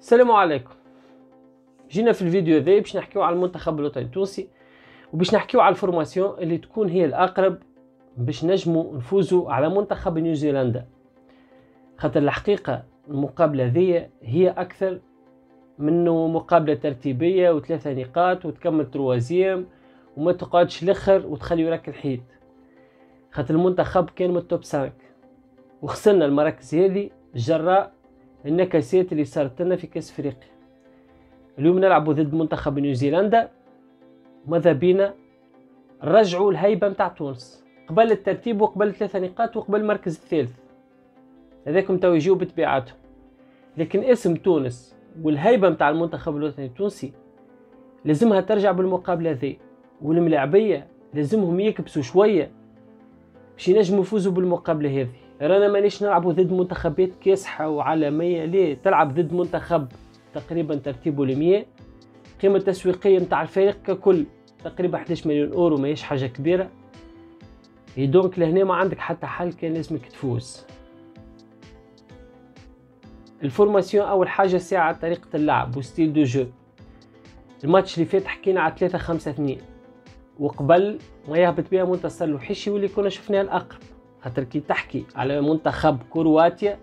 السلام عليكم. جينا في الفيديو هذا باش نحكيو على المنتخب الوطني التونسي وباش نحكيو على ال formation اللي تكون هي الأقرب باش نجمو نفوزوا على منتخب نيوزيلندا. خاطر الحقيقة المقابلة ذي هي أكثر منه مقابلة ترتيبية وثلاثة نقاط وتكمل troisième وما تقعدش الآخر وتخلي وراك الحيط. خاطر المنتخب كان من ال top 5 وخسرنا المراكز هذه جراء النكسات اللي صارت لنا في كاس إفريقيا. اليوم نلعبوا ضد منتخب نيوزيلندا. ماذا بينا؟ رجعوا الهيبة متاع تونس. قبل الترتيب وقبل ثلاثة نقاط وقبل المركز الثالث. هذاكم تو يجيو بطبيعتهم. لكن اسم تونس والهيبة متاع المنتخب الوطني التونسي لازمها ترجع بالمقابلة ذي والملاعبية لازمهم يكبسوا شوية باش ينجموا يفوزوا بالمقابلة هذه رانا مانيش نلعبوا ضد منتخبات كاسحة وعالمية. ليه؟ تلعب ضد منتخب تقريبا ترتيبه المية قيمة التسويقية متاع الفريق ككل تقريبا 11 مليون أورو ماهيش حاجة كبيرة. donc لهنا ما عندك حتى حل كان لازمك تفوز. ال formation أول حاجة ساعة طريقة اللعب و style de jeu. الماتش اللي فات حكينا على 3 5 2 وقبل ما يهبط بها منتصر الوحيشي واللي كنا شفناه الأقرب. خاطر كي تحكي على منتخب كرواتيا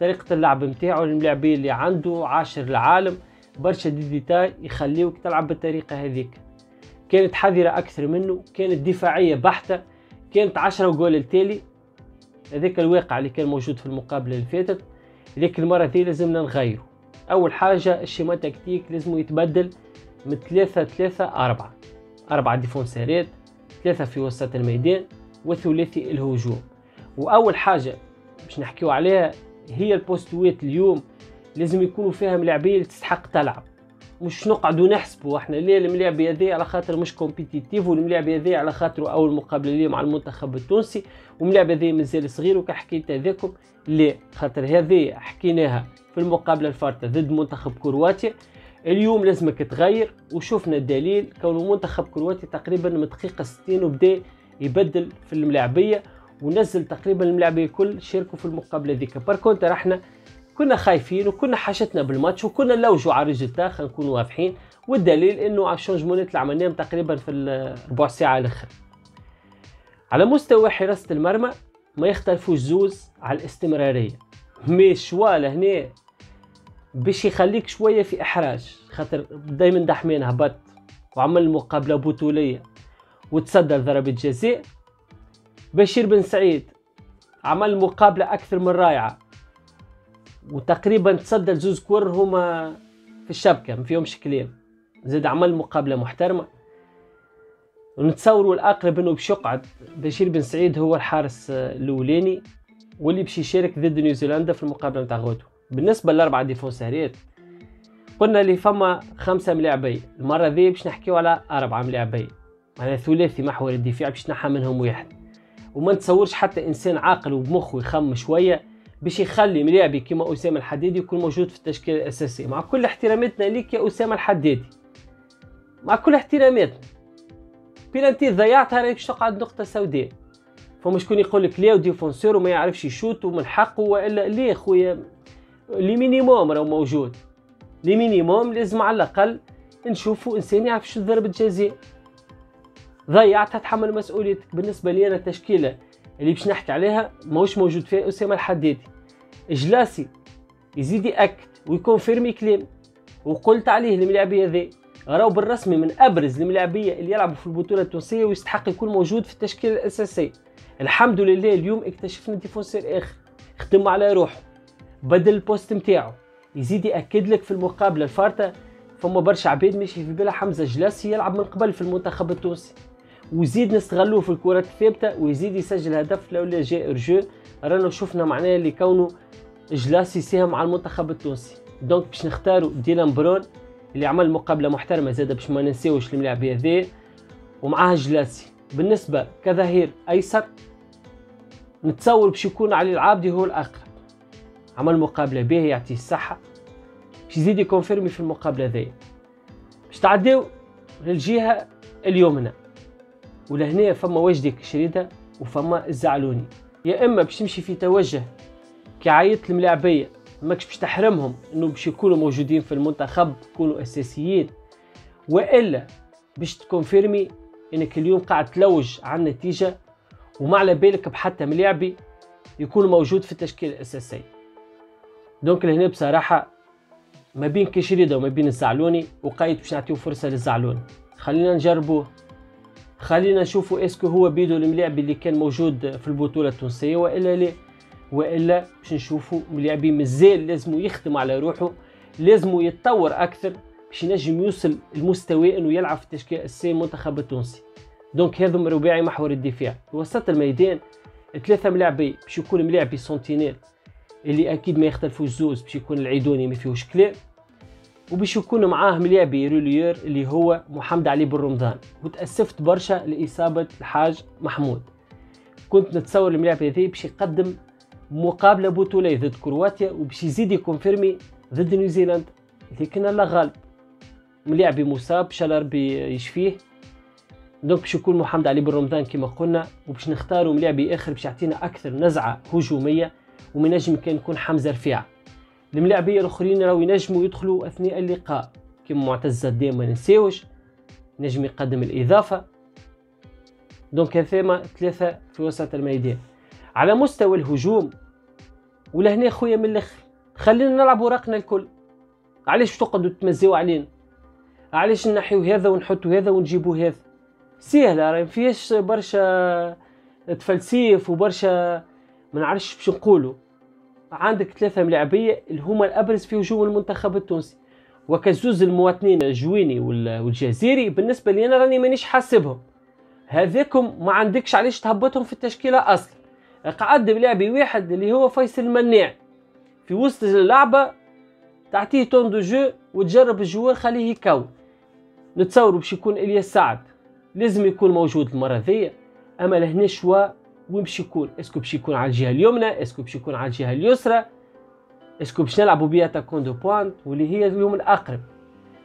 طريقة اللعب نتاعو الملاعبين اللي عنده عاشر العالم برشا دي ديتاي يخليوك تلعب بالطريقة هذيك. كانت حذرة أكثر منه كانت دفاعية بحتة كانت عشرة جول التالي. هذاك الواقع اللي كان موجود في المقابلة اللي فاتت لكن المرة دي لازمنا نغيره أول حاجة ال schéma tactique لازم يتبدل من ثلاثة ثلاثة أربعة. أربعة ديفونسيرات ثلاثة في وسط الميدان وثلاثي الهجوم. وأول حاجة باش نحكيو عليها هي البوستوات اليوم. لازم يكونوا فيها ملاعبين اللي تستحق تلعب. مش نقعدوا نحسبوا إحنا ليه الملاعب هذا على خاطر مش compétitif والملاعب هذا على خاطر أول مقابله ليه مع المنتخب التونسي والملاعب هذا مازال صغير وكحكيت هذاكم ليه؟ خاطر هذه حكيناها في المقابلة الفارطة ضد منتخب كرواتيا. اليوم لازمك تغير وشفنا الدليل. كون منتخب كرواتيا تقريبا من دقيقه 60 وبدأ يبدل في الملاعبية. ونزل تقريبا الملاعبيه الكل شاركوا في المقابلة ذيك. par contre إحنا كنا خايفين وكنا حاجتنا بالماتش وكنا نلوجوا على ال résultat خلينا نكونوا واضحين. والدليل إنه على الشونجمونات اللي عملناهم تقريبا في الربع ساعه الآخر على مستوى حراسة المرمى ما يختلفوش زوز على الاستمرارية. مي شوا لهنا باش يخليك شوية في إحراج خاطر دايما دحمين هبط وعمل مقابلة بطولية وتصدر ضربة جزاء. بشير بن سعيد عمل مقابلة أكثر من رائعة. وتقريبا تصدى زوز كور هما في الشبكة ما فيهمش كلام زاد عمل مقابلة محترمة. ونتصوروا الأقرب إنه باش يقعد. بشير بن سعيد هو الحارس الاولاني واللي باش يشارك ضد نيوزيلندا في المقابلة نتاع غدوة. بالنسبة للأربعة ديفونساريات قلنا اللي فما خمسة ملاعبين المرة ذي باش نحكيو على أربعة ملاعبين على ثلاثي محور الدفاع باش نحى منهم واحد. وما نتصورش حتى إنسان عاقل وبمخه يخم شوية باش يخلي ملاعبي كيما أسامة الحدادي يكون موجود في التشكيله الاساسيه مع كل احتراماتنا ليك يا أسامة الحدادي. مع كل احتراماتنا. بيلانتي ضيعتها راك تقعد نقطة سوداء. فما شكون يقول لك لا défenseur وما يعرفش يشوت ومن حقه وإلا ليه خويا؟ le minimum راه موجود. le minimum لازم على الأقل نشوفوا إنسان يعرف يشوت ضربه جزاء ضيعتها تحمل مسؤوليتك بالنسبة لي أنا التشكيلة اللي باش نحكي عليها ماهوش موجود فيها أسامة الحدادي جلاسي يزيد يأكد ويكونفيرمي كلام وقلت عليه الملاعبية ذي. راهو بالرسمي من أبرز الملاعبية اللي يلعبوا في البطولة التونسية ويستحق يكون موجود في التشكيله الاساسيه الحمد لله اليوم اكتشفنا défenseur آخر. خدم على روحه. بدل ال poste نتاعو يزيد يأكد لك في المقابلة الفارطة. فما برشا عباد ماشي في بالها حمزة. جلاسي يلعب من قبل في المنتخب التونسي. ويزيد نستغلوه في الكرات الثابتة ويزيد يسجل هدف لولا hors-jeu رانا شفنا معناه اللي كونه جلاس يساهم على المنتخب التونسي. donc باش نختاروا ديلان برون اللي عمل مقابلة محترمة زاده باش ما ننساوش الملاعب هذا ومعاه جلاسي بالنسبة كظهير أيسر نتصور باش يكون علي العابدي هو الأقرب. عمل مقابلة باهية يعطيه الصحة باش يزيد ي confirmer في المقابلة ذي باش تعديو للجهة اليمنى. ولهنا فما وجدي كشريدة وفما الزعلوني يا إما باش تمشي في توجه كعيط الملاعبية ماكش باش تحرمهم انه باش يكونوا موجودين في المنتخب يكونوا أساسيين. وإلا باش ت confirmer إنك اليوم قاعد تلوج على النتيجه وما على بالك بحتى ملاعبي يكون موجود في التشكيله الاساسيه donc لهنا بصراحة ما بين كشريدة وما بين الزعلوني وقايد باش نعطيو فرصة للزعلوني خلينا نجربوه. خلينا نشوفوا est-ce que هو بيدو الملاعب اللي كان موجود في البطولة التونسية وإلا لا وإلا باش نشوفوا ملاعبي مازال لازم يخدم على روحه لازم يتطور أكثر باش ينجم يوصل المستوى إنه يلعب في التشكيلة الأساسية المنتخب التونسي. donc هذم رباعي محور الدفاع. وسط الميدان ثلاثة ملاعبي باش يكون ملاعبي sentinelle اللي أكيد ما يختلفوش زوز باش يكون العيدوني ما فيهوش كلام. وباش يكون معاه ملاعبي relayeur اللي هو محمد علي بن رمضان. وتأسفت برشا لإصابة الحاج محمود. كنت نتصور الملاعب هذي باش يقدم مقابلة بطوليه ضد كرواتيا وباش يزيد ي confirmer ضد نيوزيلندا. لكن الله غالب. ملاعبي مصاب إن ربي يشفيه. donc باش يكون محمد علي بن رمضان كما قلنا وباش نختاروا ملاعبي اخر باش يعطينا أكثر نزعة هجومية. ومن نجم كان يكون حمزة رفيعه الملاعبيه الآخرين راهو ينجموا يدخلوا أثناء اللقاء. كما معتز الدين ما ننساوش نجم يقدم الإضافة. دونك ثما ثلاثة في وسط الميدان. على مستوى الهجوم ولهنا خويا من الأخر خلينا نلعب ورقنا الكل. علاش تقعدوا تمزيو علينا؟ علاش نحيو هذا ونحطوا هذا ونجيبوا هذا؟ سهلة راهي فيهاش برشا تفلسيف وبرشا ما نعرفش باش نقولوا عندك ثلاثة ملاعبية اللي هما الأبرز في هجوم المنتخب التونسي. وكزوز المواطنين الجويني والجزيري بالنسبة لي أنا راني مانيش حاسبهم. هذاكم ما عندكش علاش تهبطهم في التشكيلة أصلا. قعد ملاعبي واحد اللي هو فيصل المناع في وسط اللعبة تعطيه temps de jeu وتجرب ال joueur خليه يكون. نتصور باش يكون إلياس سعد. لازم يكون موجود المرة ذي. أما لهنا شوا وين باش يكون؟ est-ce que باش يكون على الجهة اليمنى est-ce que باش يكون على الجهة اليسرى est-ce que باش نلعبوا به attaquant de pointe واللي هي اليوم الأقرب.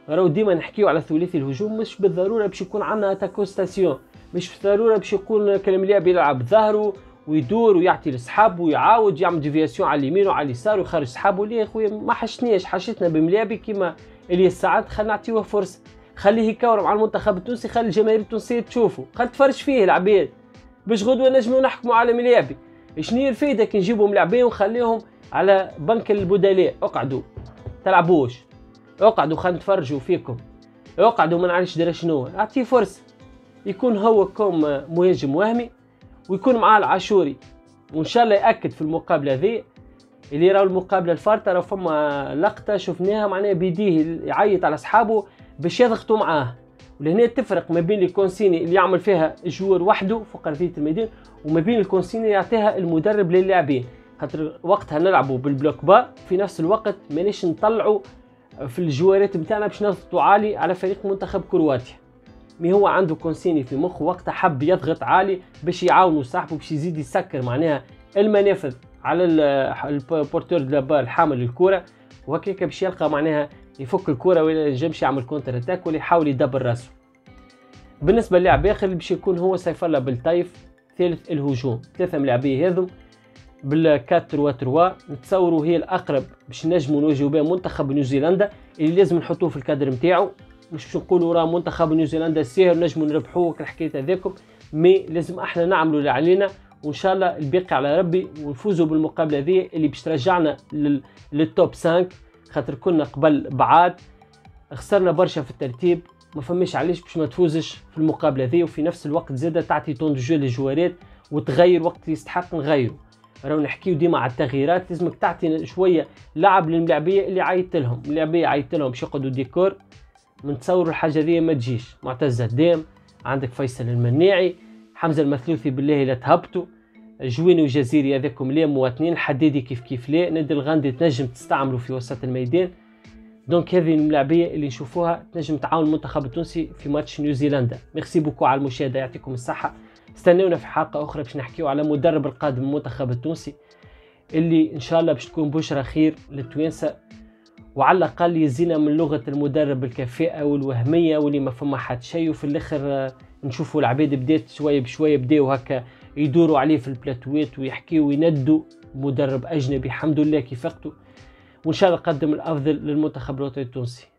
راهو ديما نحكيو على ثلاثي الهجوم مش بالضرورة باش يكون عندنا attaquant station مش بالضرورة باش يكون كلام لاعب يلعب ظهره ويدور ويعطي لصحابه ويعاود يعمل déviation على اليمين وعلى اليسار ويخرج صحابه. ليه يا خويا؟ ما حشنيش حشتنا بمليابي كيما إلياس سعد. خلينا نعطيوه فرصة. خليه يكور مع المنتخب التونسي خلي الجماهير التونسية تشوفه. خلي تفرج فيه العباد باش غدوة نجمو نحكموا على ملاعبي شنو الفايدة كي نجيبوا ملاعبين ونخليهم على بنك البدلاء؟ اقعدوا. تلعبوش اقعدوا خلينا نتفرجوا فيكم. اقعدوا ما نعرفش درا شنو اعطيه فرصة. يكون هو comme مهاجم وهمي ويكون معاه العاشوري. وإن شاء الله يأكد في المقابلة ذي اللي راهو المقابلة الفارطة راه فما لقطة شفناها معناها بيديه يعيط على أصحابه باش يضغطوا معاه. ولهنا تفرق ما بين ال consigne اللي يعمل فيها ال joueur وحده فوق ارضيه الميدان وما بين ال consigne اللي يعطيها المدرب للاعبين. خاطر وقتها نلعبوا بال bloc bas في نفس الوقت مانيش نطلعوا في ال joueur ات بتاعنا باش نضغطوا عالي على فريق منتخب كرواتيا. mais هو عنده consigne في مخه وقتها حب يضغط عالي باش يعاونوا صاحبه باش يزيد يسكر معناها المنافذ على ال porteur de الحامل الكره وهكاك باش يلقى معناها يفك الكرة ولا ينجمش يعمل contre-attaque ولا يحاول يدبر راسه. بالنسبة للاعب آخر اللي باش يكون هو سيف الله بالطيف ثالث الهجوم. ثلاثة من اللاعبيه هذم بال 4 3 3 نتصوروا هي الأقرب باش نجموا نواجهوا بها منتخب نيوزيلندا اللي لازم نحطوه في الكادر نتاعو. مش باش نقولوا راه منتخب نيوزيلندا ساهل نجموا نربحوه الحكاية هذاكم mais لازم إحنا نعملوا اللي علينا وإن شاء الله الباقي على ربي ونفوزوا بالمقابلة ذي اللي باش ترجعنا لل top 5 خاطر كنا قبل بعاد خسرنا برشا في الترتيب ما فماش علاش باش ما تفوزش في المقابله ذي وفي نفس الوقت زادة تعطي temps de jeu لل joueur ات وتغير وقت يستحق نغيره. راهو نحكيو ديما على التغييرات لازمك تعطي شوية لعب للملاعبية اللي عيطت لهم الملاعبية عيطت لهم باش يقعدوا ديكور نتصور الحاجة ذي ما تجيش. معتز الدام عندك فيصل المناعي حمزة المثلوثي بالله لا تهبطوا. جويني وجزيري هذاكم لا مواطنين؟ الحديدي كيف كيف لا نادي الغاندي تنجم تستعملوا في وسط الميدان. donc هذه الملاعبيه اللي نشوفوها تنجم تعاون المنتخب التونسي في ماتش نيوزيلندا. merci beaucoup على المشاهدة يعطيكم الصحة. استنونا في حلقة أخرى باش نحكيو على مدرب القادم المنتخب التونسي اللي إن شاء الله باش تكون بشرى خير للتوانسة وعلى الأقل يزينا من لغة المدرب الكفاءه والوهمية واللي ما فما حد شيء. وفي الآخر نشوفوا العباد بدات شوية بشوية بداو هكا يدوروا عليه في البلاتوات ويحكيوا ويندوا مدرب أجنبي. الحمد لله كيف وإن شاء الله نقدم الأفضل للمنتخب الوطني التونسي.